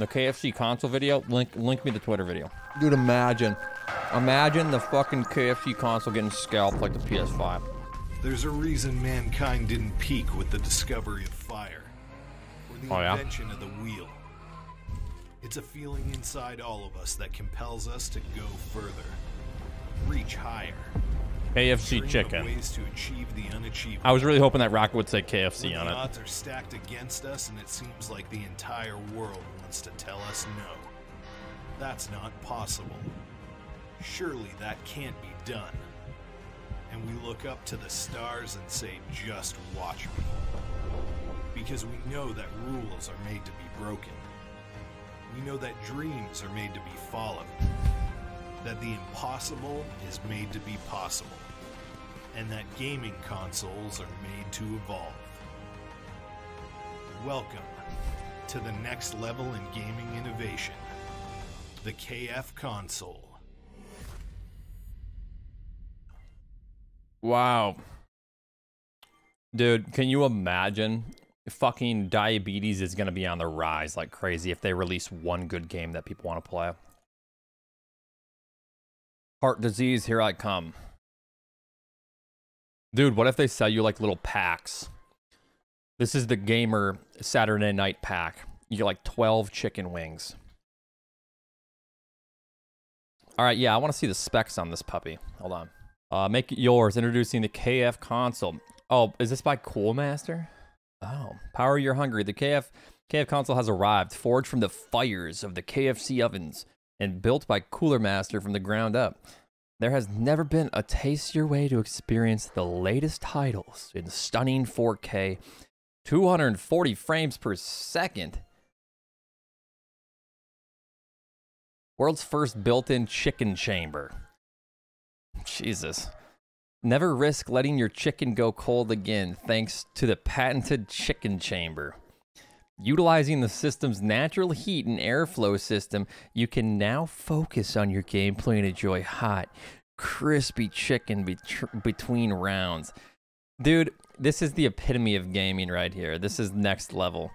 The KFC console video. Link link me the Twitter video. Dude, imagine, imagine the fucking KFC console getting scalped like the PS5. There's a reason mankind didn't peak with the discovery of fire or the Oh, yeah? invention of the wheel. It's a feeling inside all of us that compels us to go further, reach higher. KFC chicken. Ways to achieve the unachievable. I was really hoping that Rocket would say KFC on it. odds are stacked against us, and it seems like the entire world wants to tell us no. That's not possible. Surely that can't be done. And we look up to the stars and say, just watch me. Because we know that rules are made to be broken. We know that dreams are made to be followed. That the impossible is made to be possible. And that gaming consoles are made to evolve. Welcome to the next level in gaming innovation the KF console. Wow. Dude, can you imagine? Fucking diabetes is going to be on the rise like crazy if they release one good game that people want to play. Heart disease, here I come. Dude, what if they sell you like little packs? This is the gamer Saturday night pack. You get like 12 chicken wings. All right, yeah, I want to see the specs on this puppy. Hold on. Uh, make it yours. Introducing the KF console. Oh, is this by Coolmaster? Oh, power your hungry. The KF KF console has arrived, forged from the fires of the KFC ovens and built by Cooler Master from the ground up. There has never been a tastier way to experience the latest titles in stunning 4K, 240 frames per second. World's first built-in chicken chamber. Jesus. Never risk letting your chicken go cold again thanks to the patented chicken chamber. Utilizing the system's natural heat and airflow system, you can now focus on your gameplay and enjoy hot, crispy chicken between rounds. Dude, this is the epitome of gaming right here. This is next level.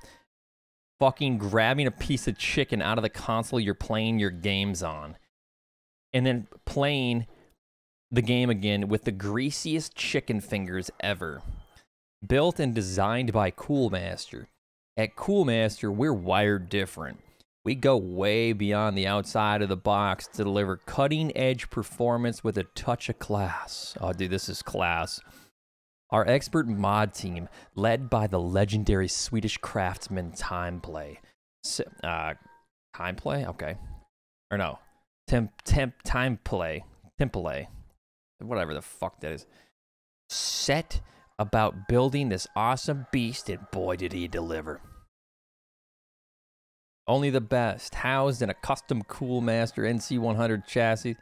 Fucking grabbing a piece of chicken out of the console you're playing your games on, and then playing the game again with the greasiest chicken fingers ever. Built and designed by Cooler Master. At Cooler Master, we're wired different. We go way beyond the outside of the box to deliver cutting edge performance with a touch of class. Oh, dude, this is class. Our expert mod team, led by the legendary Swedish craftsman Timpelay. Uh, Timeplay? Okay. Or no. Temp, temp, Timeplay. Templay whatever the fuck that is, set about building this awesome beast, and boy, did he deliver. Only the best, housed in a custom Cooler Master NC100 chassis.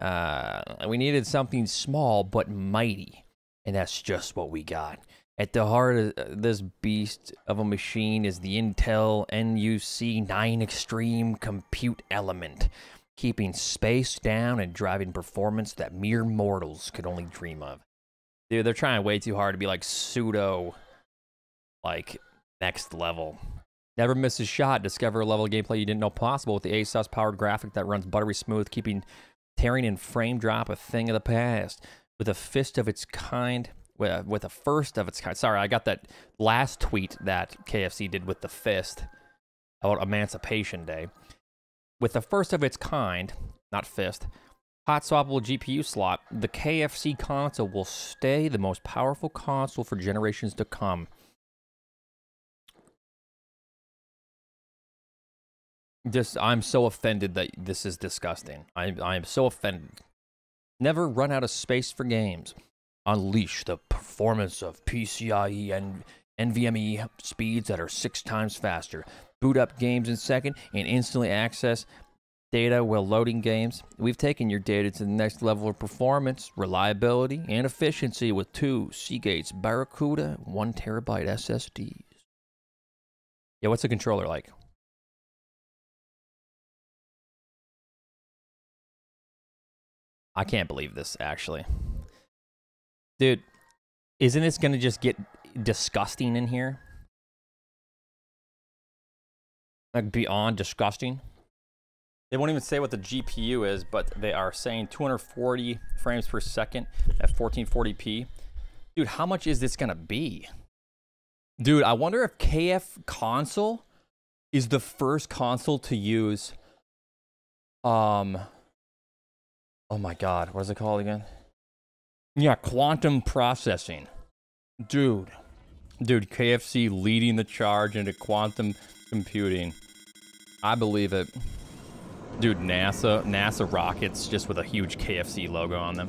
Uh, we needed something small but mighty, and that's just what we got. At the heart of uh, this beast of a machine is the Intel NUC 9 Extreme Compute Element keeping space down and driving performance that mere mortals could only dream of. Dude, they're trying way too hard to be like pseudo, like next level. Never miss a shot. Discover a level of gameplay you didn't know possible with the ASUS powered graphic that runs buttery smooth, keeping tearing and frame drop a thing of the past. With a fist of its kind, with with a first of its kind. Sorry, I got that last tweet that KFC did with the fist about Emancipation Day with the first of its kind, not fist, hot swappable GPU slot, the KFC console will stay the most powerful console for generations to come. Just, I'm so offended that this is disgusting. I, I am so offended. Never run out of space for games. Unleash the performance of PCIe and NVMe speeds that are six times faster boot up games in second, and instantly access data while loading games. We've taken your data to the next level of performance, reliability, and efficiency with two Seagate's Barracuda 1 terabyte SSDs. Yeah, what's the controller like? I can't believe this, actually. Dude, isn't this going to just get disgusting in here? Like beyond disgusting. They won't even say what the GPU is, but they are saying 240 frames per second at 1440p. Dude, how much is this gonna be? Dude, I wonder if KF console is the first console to use um oh my god, what is it called again? Yeah, quantum processing. Dude. Dude, KFC leading the charge into quantum computing. I believe it. Dude, NASA, NASA rockets just with a huge KFC logo on them.